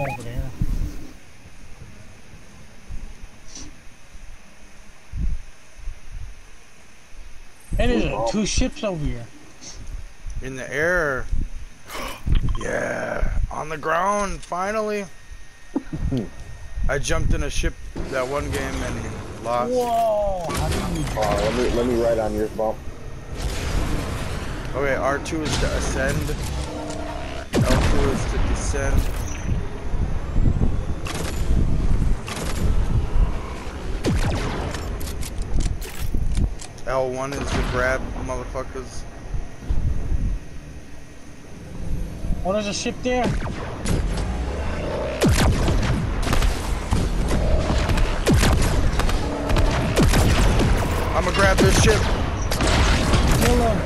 over there. Hey, there's two ships over here. In the air. yeah. On the ground, finally. I jumped in a ship that one game and lost. Whoa! How did you Uh, let me let me ride on yours, bump. Okay, R2 is to ascend. L2 is to descend. L1 is to grab motherfuckers. Oh, there's a ship there. I'ma grab this ship. Kill him.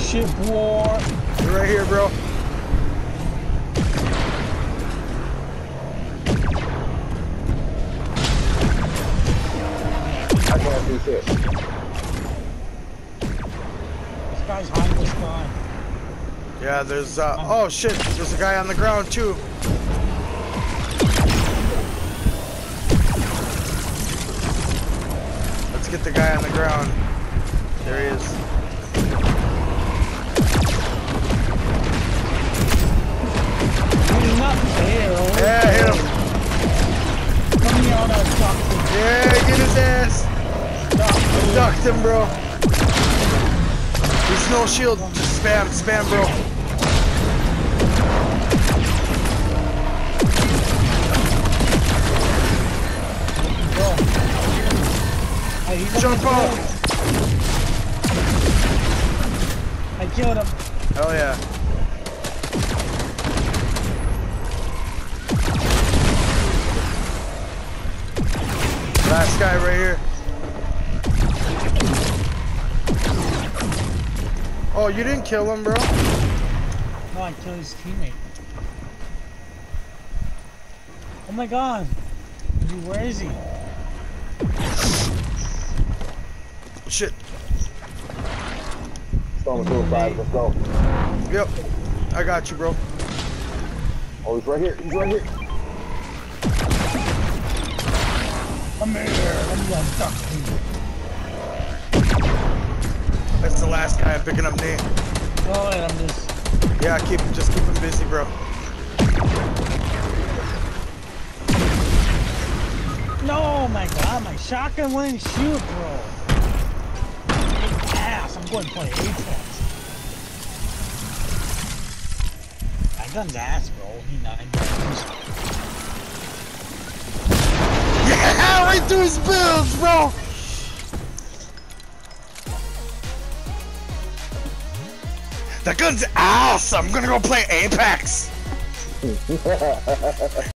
Ship war. You're right here, bro. I can't see shit. This guy's high in the sky. Yeah, there's uh oh shit, there's a guy on the ground too. Let's get the guy on the ground. There he is. Ducked him, bro. There's no shield. Just spam, spam, bro. Hey, Jump out. I killed him. Hell yeah. Last guy right here. Oh, you didn't kill him, bro? No, I killed his teammate. Oh my god. Dude, Where is he? Shit. Stone suicide. Let's go. Yep. I got you, bro. Oh, he's right here. He's right here. Come here. Let me unduck That's last guy I'm picking up, Nate. you. Alright, I'm just. Yeah, keep just keep him busy, bro. No, oh my god, my shotgun wouldn't shoot, bro. Ass, I'm going to play Apex. My gun's ass, bro. He nine. Yeah, right through his builds, bro. That gun's ass. I'm gonna go play Apex.